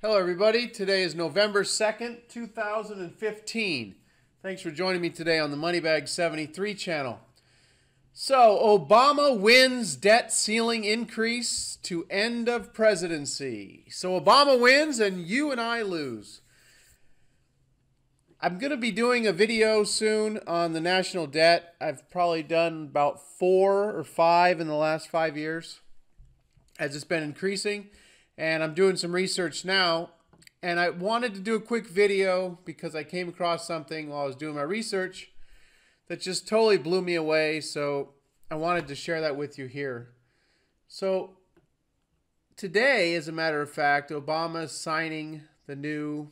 Hello, everybody. Today is November 2nd, 2015. Thanks for joining me today on the MoneyBags 73 channel. So, Obama wins debt ceiling increase to end of presidency. So, Obama wins and you and I lose. I'm going to be doing a video soon on the national debt. I've probably done about four or five in the last five years as it's been increasing and I'm doing some research now. And I wanted to do a quick video because I came across something while I was doing my research that just totally blew me away. So I wanted to share that with you here. So today, as a matter of fact, Obama is signing the new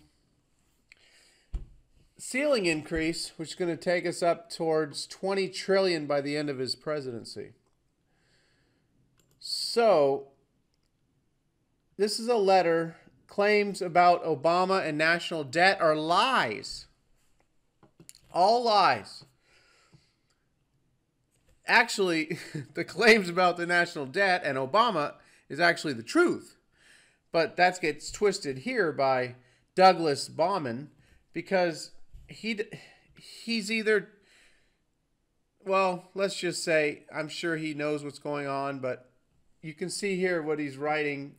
ceiling increase, which is going to take us up towards 20 trillion by the end of his presidency. So this is a letter. Claims about Obama and national debt are lies. All lies. Actually, the claims about the national debt and Obama is actually the truth. But that gets twisted here by Douglas Bauman because he he's either well, let's just say I'm sure he knows what's going on, but you can see here what he's writing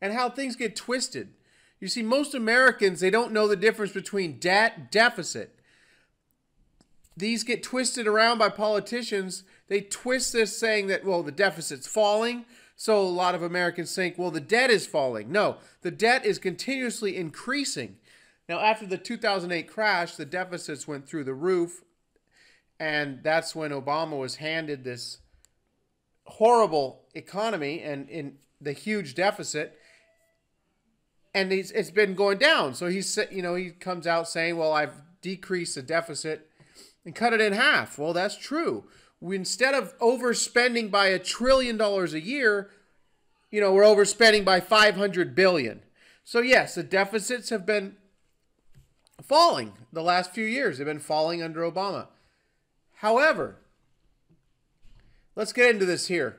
and how things get twisted. You see, most Americans, they don't know the difference between debt, deficit. These get twisted around by politicians. They twist this saying that, well, the deficit's falling. So a lot of Americans think, well, the debt is falling. No, the debt is continuously increasing. Now, after the 2008 crash, the deficits went through the roof. And that's when Obama was handed this horrible economy and in the huge deficit and it's, been going down. So he's you know he comes out saying, "Well, I've decreased the deficit and cut it in half." Well, that's true. We, instead of overspending by a trillion dollars a year, you know, we're overspending by 500 billion. So yes, the deficits have been falling the last few years. They've been falling under Obama. However, let's get into this here.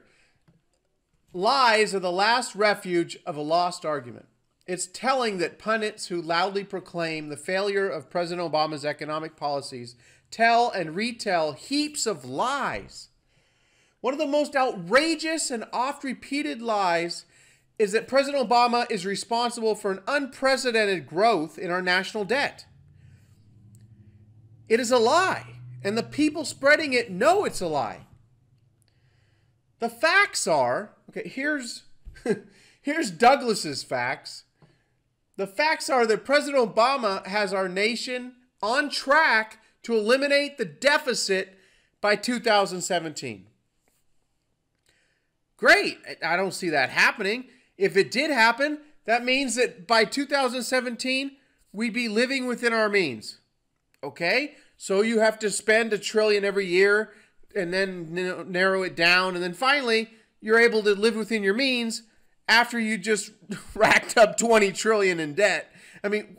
Lies are the last refuge of a lost argument. It's telling that pundits who loudly proclaim the failure of President Obama's economic policies tell and retell heaps of lies. One of the most outrageous and oft repeated lies is that President Obama is responsible for an unprecedented growth in our national debt. It is a lie, and the people spreading it know it's a lie. The facts are okay, here's, here's Douglas's facts the facts are that President Obama has our nation on track to eliminate the deficit by 2017. Great. I don't see that happening. If it did happen, that means that by 2017, we'd be living within our means. Okay? So you have to spend a trillion every year and then narrow it down. And then finally, you're able to live within your means after you just racked up 20 trillion in debt. I mean,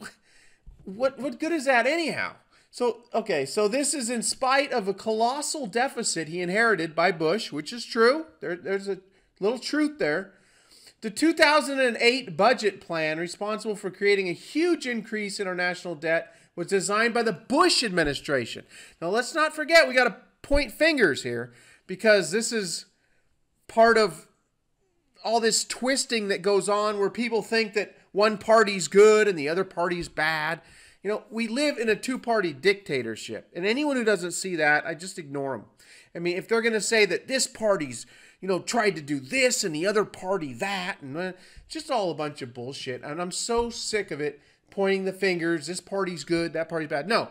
what what good is that anyhow? So, okay, so this is in spite of a colossal deficit he inherited by Bush, which is true. There, there's a little truth there. The 2008 budget plan, responsible for creating a huge increase in our national debt, was designed by the Bush administration. Now, let's not forget, we got to point fingers here because this is part of all this twisting that goes on where people think that one party's good and the other party's bad. You know, we live in a two party dictatorship. And anyone who doesn't see that, I just ignore them. I mean, if they're going to say that this party's, you know, tried to do this and the other party that, and uh, just all a bunch of bullshit. And I'm so sick of it pointing the fingers. This party's good, that party's bad. No,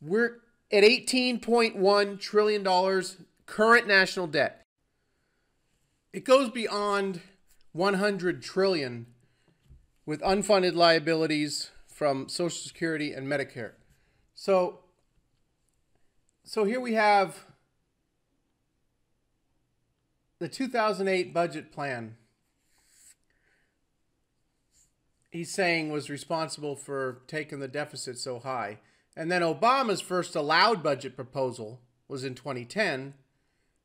we're at $18.1 trillion current national debt it goes beyond 100 trillion with unfunded liabilities from Social Security and Medicare. So so here we have the 2008 budget plan. He's saying was responsible for taking the deficit so high. And then Obama's first allowed budget proposal was in 2010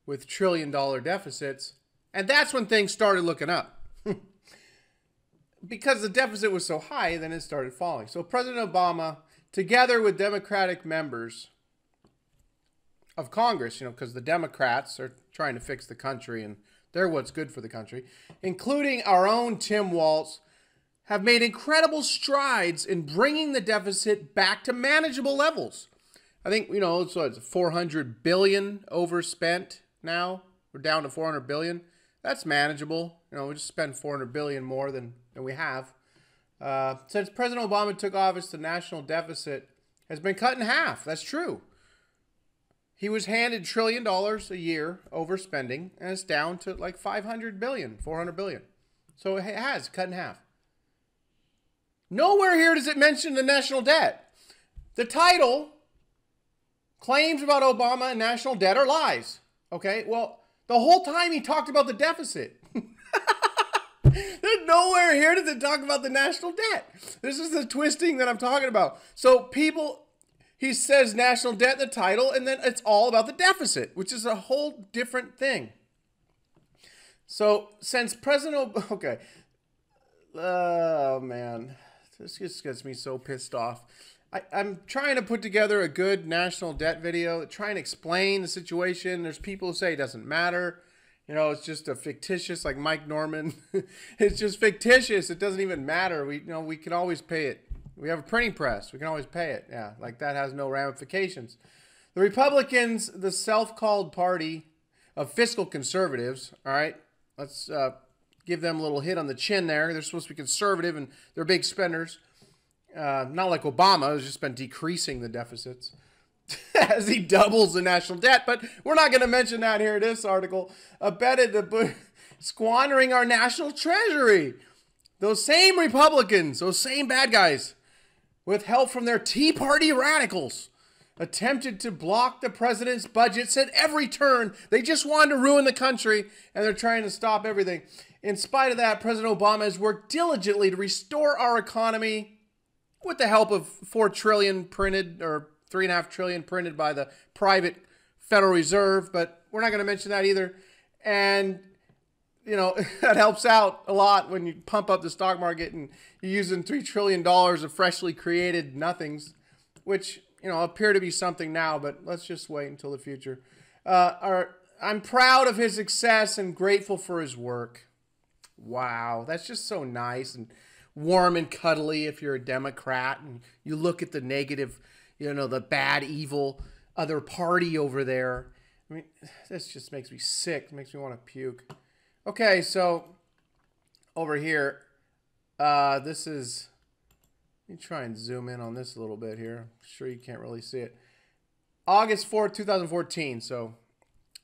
with trillion dollar deficits and that's when things started looking up. because the deficit was so high, then it started falling. So President Obama, together with Democratic members of Congress, you know, because the Democrats are trying to fix the country and they're what's good for the country, including our own Tim Walz, have made incredible strides in bringing the deficit back to manageable levels. I think you know it's what 400 billion overspent now. We're down to 400 billion. That's manageable. You know, we just spend 400 billion more than than we have. Uh, since President Obama took office, the national deficit has been cut in half. That's true. He was handed trillion dollars a year overspending, and it's down to like 500 billion, 400 billion. So it has cut in half. Nowhere here does it mention the national debt. The title claims about Obama and national debt are lies. Okay, well, the whole time he talked about the deficit. There's nowhere here does it talk about the national debt. This is the twisting that I'm talking about. So people, he says national debt in the title, and then it's all about the deficit, which is a whole different thing. So since President, okay, oh man, this just gets me so pissed off. I, am trying to put together a good national debt video, try and explain the situation. There's people who say it doesn't matter. You know, it's just a fictitious, like Mike Norman. it's just fictitious. It doesn't even matter. We, you know, we can always pay it. We have a printing press. We can always pay it. Yeah, like that has no ramifications. The Republicans, the self-called party of fiscal conservatives. All right, let's uh, give them a little hit on the chin there. They're supposed to be conservative and they're big spenders. Uh, not like Obama, has just been decreasing the deficits as he doubles the national debt. But we're not going to mention that here in this article. Abetted the squandering our national treasury. Those same Republicans, those same bad guys, with help from their Tea Party radicals, attempted to block the president's budgets at every turn. They just wanted to ruin the country, and they're trying to stop everything. In spite of that, President Obama has worked diligently to restore our economy with the help of four trillion printed or three and a half trillion printed by the private Federal Reserve, but we're not going to mention that either. And you know that helps out a lot when you pump up the stock market and you're using three trillion dollars of freshly created nothings, which you know appear to be something now, but let's just wait until the future. Uh, our, I'm proud of his success and grateful for his work. Wow, that's just so nice and warm and cuddly if you're a Democrat and you look at the negative, you know, the bad, evil other party over there. I mean, this just makes me sick. It makes me want to puke. Okay, so over here, uh, this is. Let me try and zoom in on this a little bit here. I'm sure you can't really see it. August 4th, 2014. So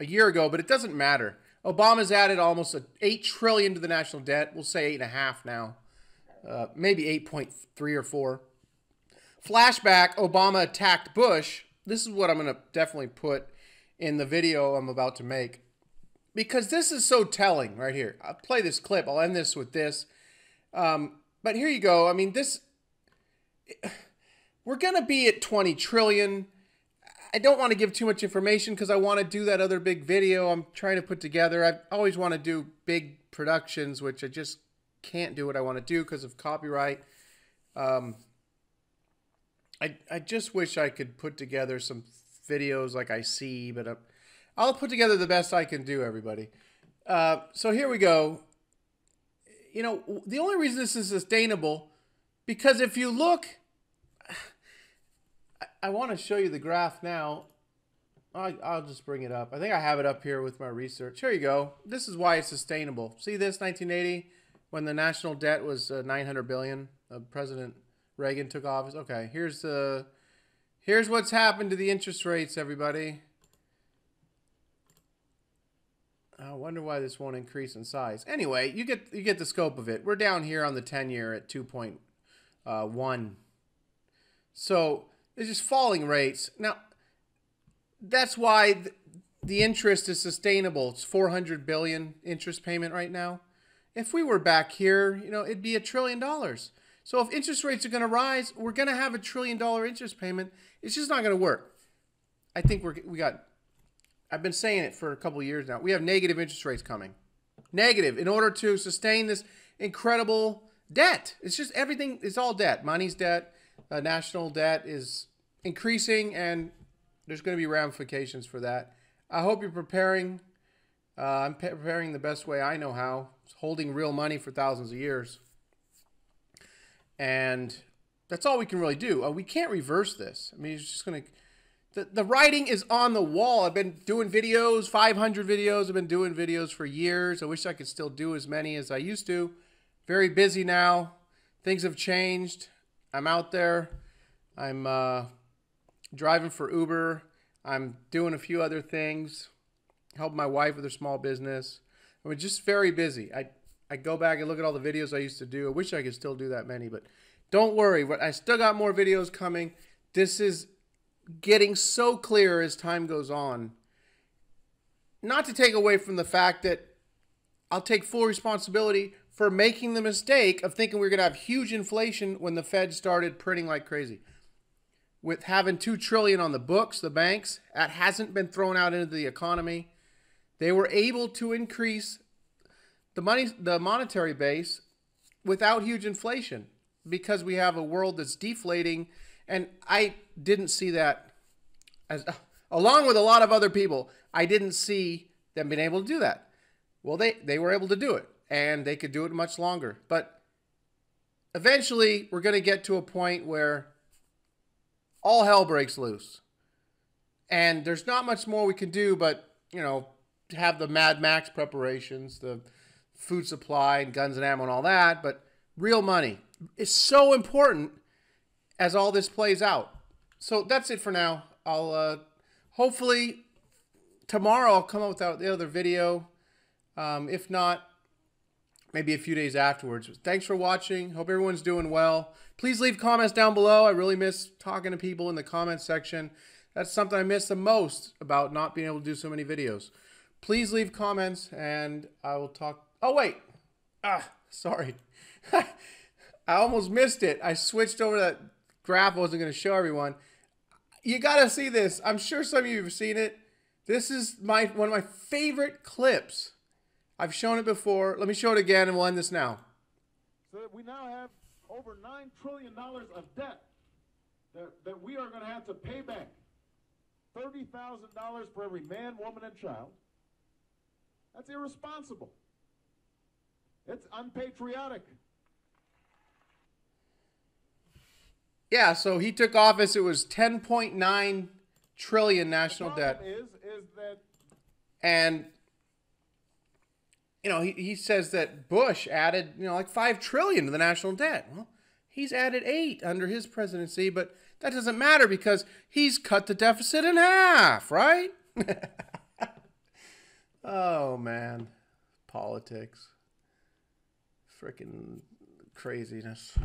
a year ago, but it doesn't matter. Obama's added almost a, 8 trillion to the national debt. We'll say 8.5 now uh, maybe 8.3 or 4. Flashback Obama attacked Bush. This is what I'm going to definitely put in the video I'm about to make because this is so telling right here. I'll play this clip. I'll end this with this. Um, but here you go. I mean, this. We're going to be at 20 trillion. I don't want to give too much information because I want to do that other big video I'm trying to put together. I always want to do big productions, which I just can't do what I want to do because of copyright. Um, I, I just wish I could put together some videos like I see, but uh, I'll put together the best I can do, everybody. Uh, so here we go. You know, the only reason this is sustainable, because if you look, I, I want to show you the graph now. I'll, I'll just bring it up. I think I have it up here with my research. Here you go. This is why it's sustainable. See this, 1980? When the national debt was uh, 900 billion, uh, President Reagan took office. Okay, here's the uh, here's what's happened to the interest rates, everybody. I wonder why this won't increase in size. Anyway, you get you get the scope of it. We're down here on the 10 year at 2.1. Uh, so it's just falling rates. Now, that's why the interest is sustainable. It's 400 billion interest payment right now. If we were back here, you know, it'd be a trillion dollars. So if interest rates are going to rise, we're going to have a trillion dollar interest payment. It's just not going to work. I think we're we got. I've been saying it for a couple years now. We have negative interest rates coming. Negative in order to sustain this incredible debt. It's just everything. It's all debt. Money's debt. Uh, national debt is increasing, and there's going to be ramifications for that. I hope you're preparing. Uh, I'm preparing the best way I know how, holding real money for thousands of years. And that's all we can really do. Uh, we can't reverse this. I mean, it's just going to. The, the writing is on the wall. I've been doing videos, 500 videos. I've been doing videos for years. I wish I could still do as many as I used to. Very busy now. Things have changed. I'm out there. I'm uh, driving for Uber. I'm doing a few other things, Help my wife with her small business. I'm just very busy. I, I go back and look at all the videos I used to do. I wish I could still do that many, but don't worry. I still got more videos coming. This is getting so clear as time goes on. Not to take away from the fact that I'll take full responsibility for making the mistake of thinking we are going to have huge inflation when the Fed started printing like crazy with having 2 trillion on the books the banks that hasn't been thrown out into the economy they were able to increase the money the monetary base without huge inflation because we have a world that's deflating. And I didn't see that as along with a lot of other people I didn't see them being able to do that. Well they they were able to do it and they could do it much longer. But eventually we're going to get to a point where all hell breaks loose. And there's not much more we can do but, you know, have the Mad Max preparations, the food supply and guns and ammo and all that, but real money is so important as all this plays out. So that's it for now. I'll uh, hopefully tomorrow I'll come up with the other video. Um, if not, maybe a few days afterwards. Thanks for watching. Hope everyone's doing well. Please leave comments down below. I really miss talking to people in the comments section. That's something I miss the most about not being able to do so many videos. Please leave comments and I will talk. Oh, wait. Ah, sorry. I almost missed it. I switched over that graph I wasn't going to show everyone. You got to see this. I'm sure some of you have seen it. This is my one of my favorite clips I've shown it before. Let me show it again and we'll end this now. So we now have over $9 trillion of debt that, that we are going to have to pay back. $30,000 for every man, woman, and child. That's irresponsible. It's unpatriotic. Yeah, so he took office. It was 10.9 trillion national debt. Is is that and you know, he, he says that Bush added, you know, like 5 trillion to the national debt. Well, he's added 8 under his presidency, but that doesn't matter because he's cut the deficit in half, right? oh man, politics. Freaking craziness.